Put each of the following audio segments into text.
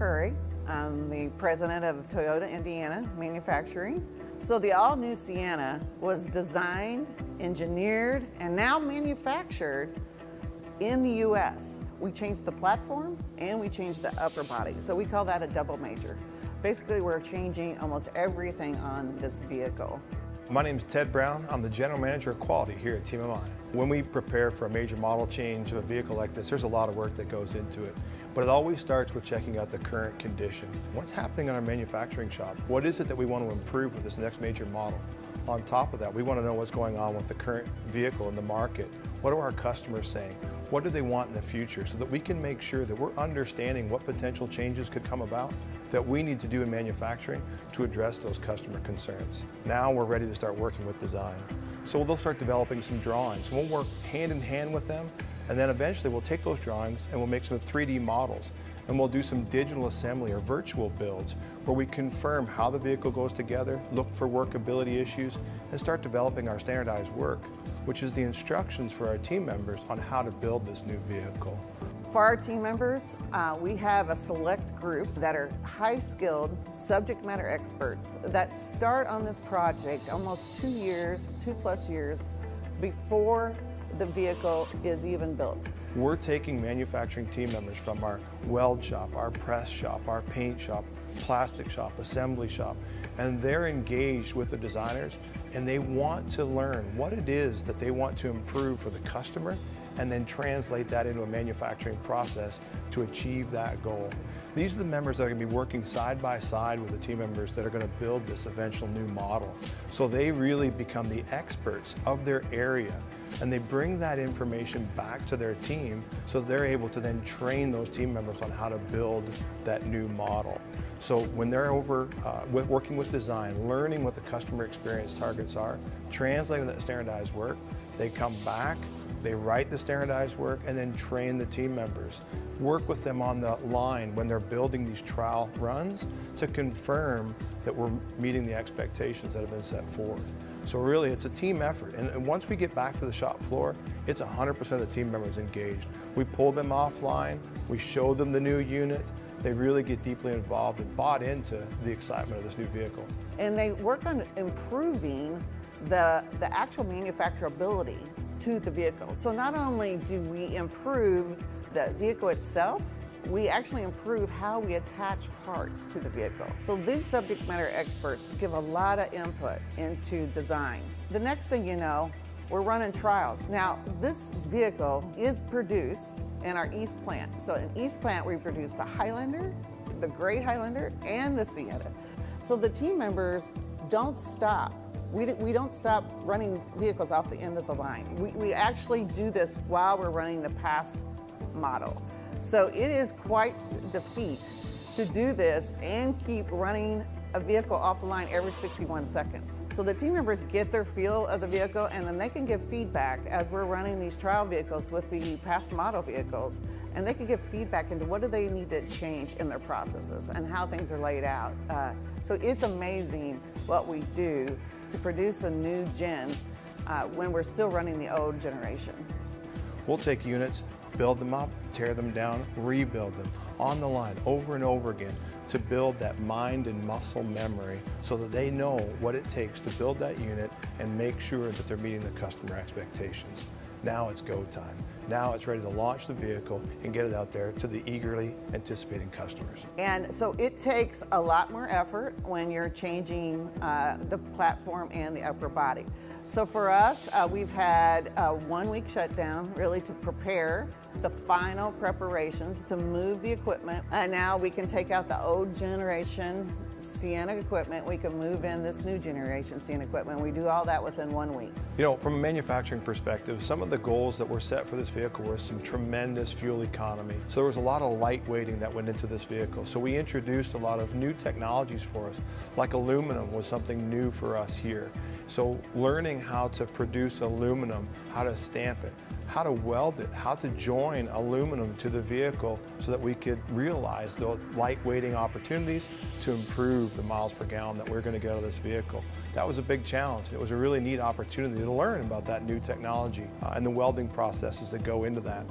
Curry. I'm the president of Toyota Indiana Manufacturing. So the all-new Sienna was designed, engineered, and now manufactured in the U.S. We changed the platform and we changed the upper body. So we call that a double major. Basically, we're changing almost everything on this vehicle. My name is Ted Brown. I'm the General Manager of Quality here at TMMI. When we prepare for a major model change of a vehicle like this, there's a lot of work that goes into it. But it always starts with checking out the current condition. What's happening in our manufacturing shop? What is it that we want to improve with this next major model? On top of that, we want to know what's going on with the current vehicle in the market. What are our customers saying? What do they want in the future so that we can make sure that we're understanding what potential changes could come about that we need to do in manufacturing to address those customer concerns. Now we're ready to start working with design. So they'll start developing some drawings. We'll work hand in hand with them and then eventually we'll take those drawings and we'll make some 3D models and we'll do some digital assembly or virtual builds where we confirm how the vehicle goes together, look for workability issues, and start developing our standardized work, which is the instructions for our team members on how to build this new vehicle. For our team members, uh, we have a select group that are high-skilled subject matter experts that start on this project almost two years, two plus years, before the vehicle is even built. We're taking manufacturing team members from our weld shop, our press shop, our paint shop, plastic shop, assembly shop, and they're engaged with the designers and they want to learn what it is that they want to improve for the customer and then translate that into a manufacturing process to achieve that goal. These are the members that are going to be working side by side with the team members that are going to build this eventual new model. So they really become the experts of their area and they bring that information back to their team so they're able to then train those team members on how to build that new model. So when they're over uh, with working with design, learning what the customer experience targets are, translating that standardized work, they come back, they write the standardized work, and then train the team members. Work with them on the line when they're building these trial runs to confirm that we're meeting the expectations that have been set forth. So really, it's a team effort. And, once we get back to the shop floor, it's 100% of the team members engaged. We pull them offline, we show them the new unit, they really get deeply involved and bought into the excitement of this new vehicle. And they work on improving the, the actual manufacturability to the vehicle. So not only do we improve the vehicle itself, we actually improve how we attach parts to the vehicle. So these subject matter experts give a lot of input into design. The next thing you know, we're running trials. Now, this vehicle is produced in our East plant. So in East plant, we produce the Highlander, the Great Highlander, and the Sienna. So the team members don't stop. We, we don't stop running vehicles off the end of the line. We, we actually do this while we're running the past model. So it is quite the feat to do this and keep running a vehicle off the line every 61 seconds. So the team members get their feel of the vehicle and then they can give feedback as we're running these trial vehicles with the past model vehicles and they can give feedback into what do they need to change in their processes and how things are laid out. Uh, so it's amazing what we do to produce a new gen uh, when we're still running the old generation. We'll take units build them up, tear them down, rebuild them on the line over and over again to build that mind and muscle memory so that they know what it takes to build that unit and make sure that they're meeting the customer expectations. Now it's go time. Now it's ready to launch the vehicle and get it out there to the eagerly anticipating customers. And so it takes a lot more effort when you're changing uh, the platform and the upper body. So for us, uh, we've had a one week shutdown really to prepare the final preparations to move the equipment. And now we can take out the old generation Sienna equipment, we can move in this new generation Sienna equipment. We do all that within one week. You know, from a manufacturing perspective, some of the goals that were set for this vehicle were some tremendous fuel economy. So there was a lot of light weighting that went into this vehicle. So we introduced a lot of new technologies for us, like aluminum was something new for us here. So learning how to produce aluminum, how to stamp it, how to weld it, how to join aluminum to the vehicle so that we could realize the lightweighting opportunities to improve the miles per gallon that we're going to get out of this vehicle. That was a big challenge. It was a really neat opportunity to learn about that new technology uh, and the welding processes that go into that.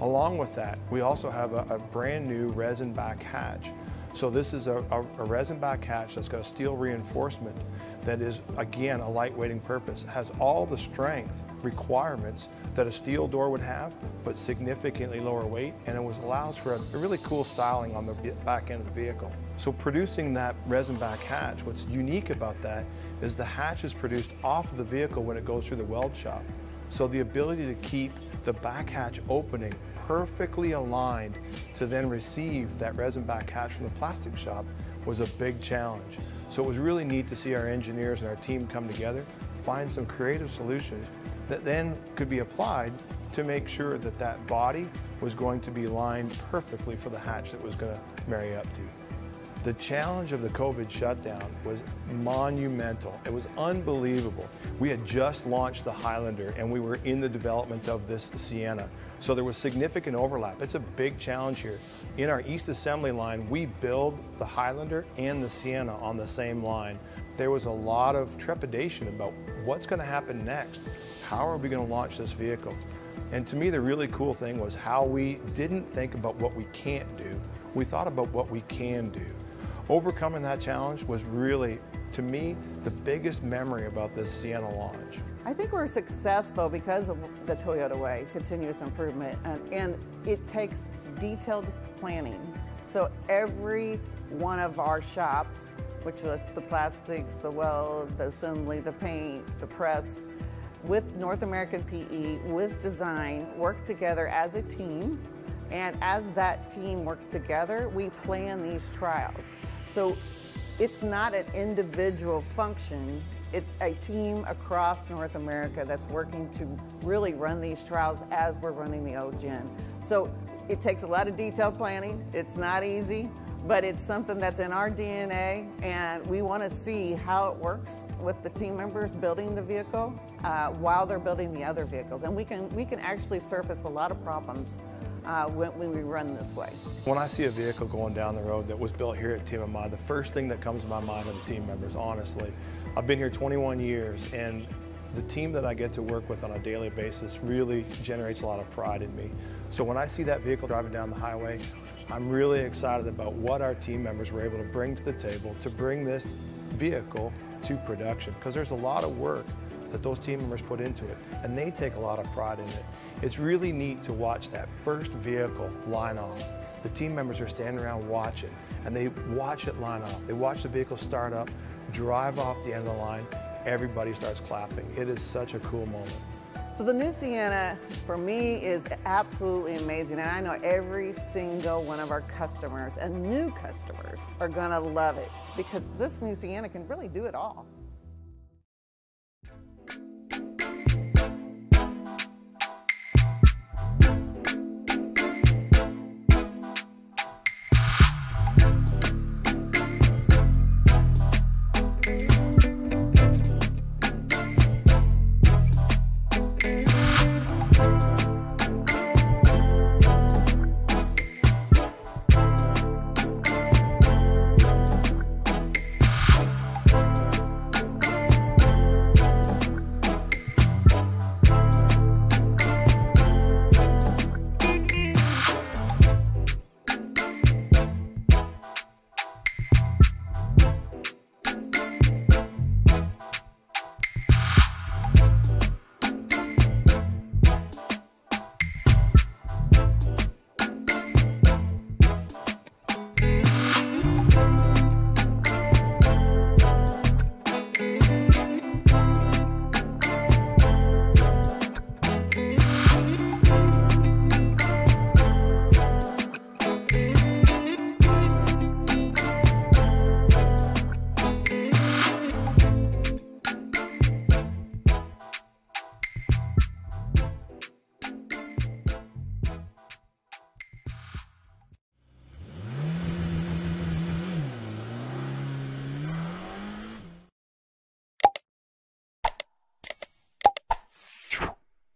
Along with that, we also have a, a brand new resin back hatch. So this is a, a, a resin back hatch that's got a steel reinforcement that is, again, a lightweighting purpose. It has all the strength requirements that a steel door would have, but significantly lower weight, and it was, allows for a, a really cool styling on the back end of the vehicle. So producing that resin back hatch, what's unique about that is the hatch is produced off of the vehicle when it goes through the weld shop. So the ability to keep the back hatch opening perfectly aligned to then receive that resin back hatch from the plastic shop was a big challenge. So it was really neat to see our engineers and our team come together, find some creative solutions that then could be applied to make sure that that body was going to be lined perfectly for the hatch that was going to marry up to. The challenge of the COVID shutdown was monumental. It was unbelievable. We had just launched the Highlander and we were in the development of this Sienna. So there was significant overlap. It's a big challenge here. In our East Assembly line, we build the Highlander and the Sienna on the same line. There was a lot of trepidation about what's going to happen next. How are we going to launch this vehicle? And to me, the really cool thing was how we didn't think about what we can't do. We thought about what we can do. Overcoming that challenge was really, to me, the biggest memory about this Sienna launch. I think we're successful because of the Toyota Way, continuous improvement, and, and it takes detailed planning. So every one of our shops, which was the plastics, the weld, the assembly, the paint, the press, with North American PE, with design, work together as a team. And as that team works together, we plan these trials. So it's not an individual function, it's a team across North America that's working to really run these trials as we're running the OGen. So it takes a lot of detailed planning, it's not easy, but it's something that's in our DNA and we want to see how it works with the team members building the vehicle uh, while they're building the other vehicles. And we can, we can actually surface a lot of problems uh, when, when, we run this way. When I see a vehicle going down the road that was built here at TMMI, the first thing that comes to my mind are the team members, honestly. I've been here 21 years and the team that I get to work with on a daily basis really generates a lot of pride in me. So when I see that vehicle driving down the highway, I'm really excited about what our team members were able to bring to the table to bring this vehicle to production because there's a lot of work that those team members put into it, and they take a lot of pride in it. It's really neat to watch that first vehicle line off. The team members are standing around watching, and they watch it line off. They watch the vehicle start up, drive off the end of the line, everybody starts clapping. It is such a cool moment. So the new Sienna, for me, is absolutely amazing. And I know every single one of our customers and new customers are gonna love it because this new Sienna can really do it all.